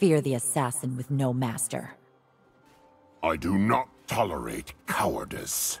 Fear the assassin with no master. I do not tolerate cowardice.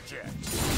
Watch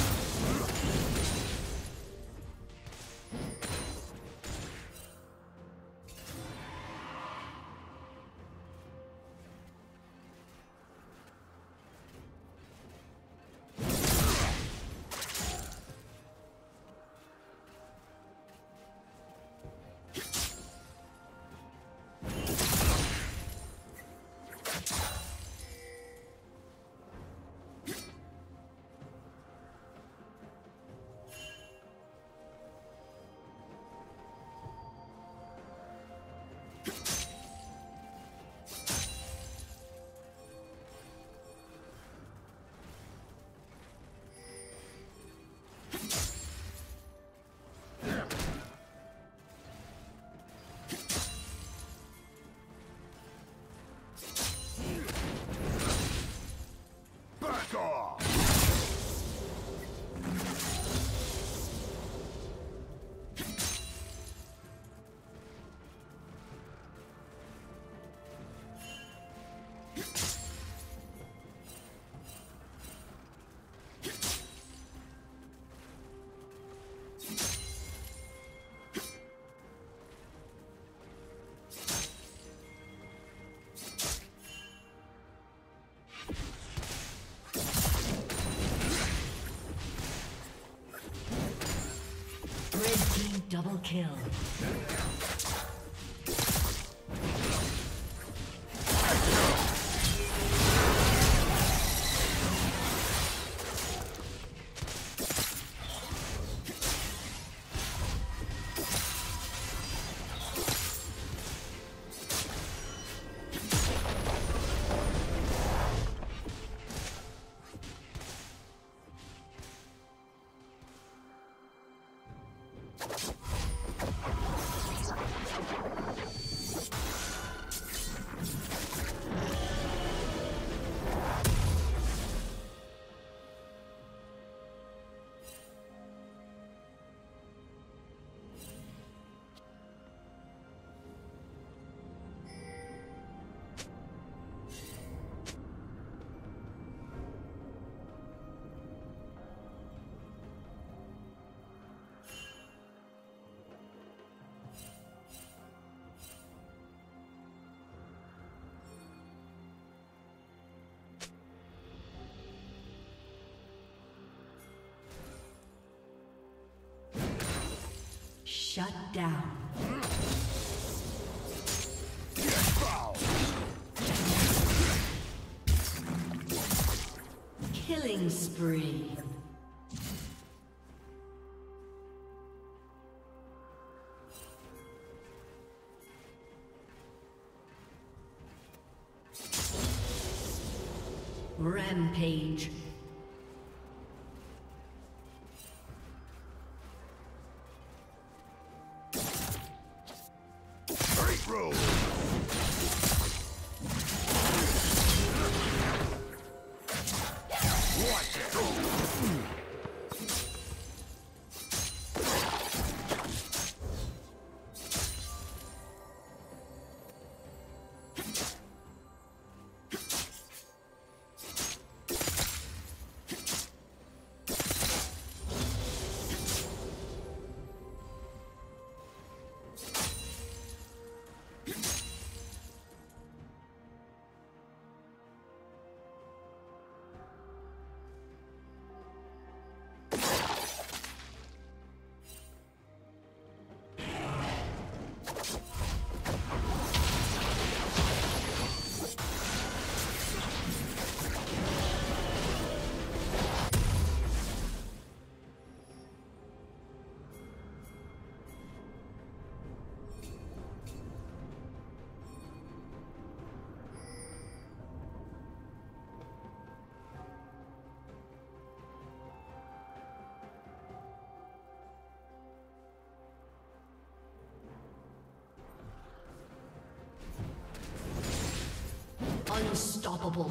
double kill. Shut down. Killing spree. Rampage. Unstoppable.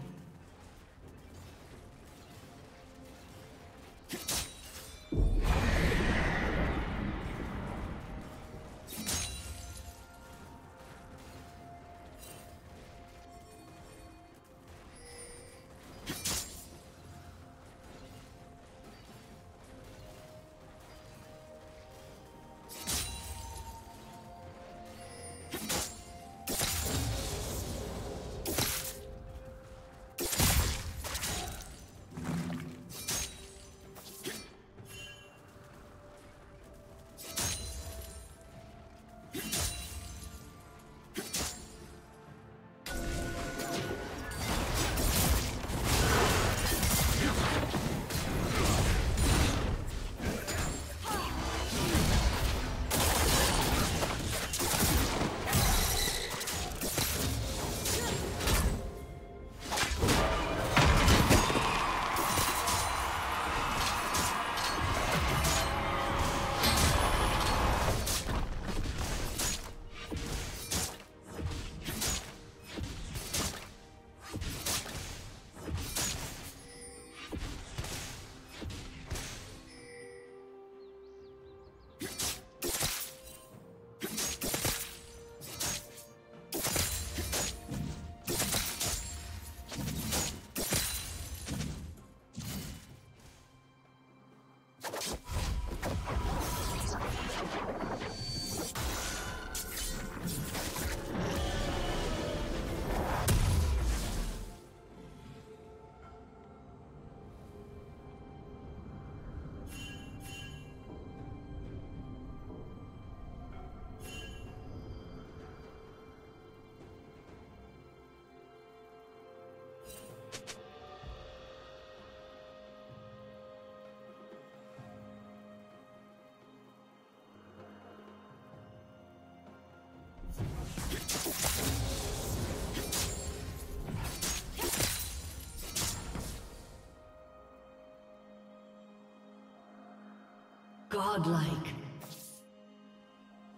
Godlike.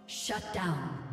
Shut down.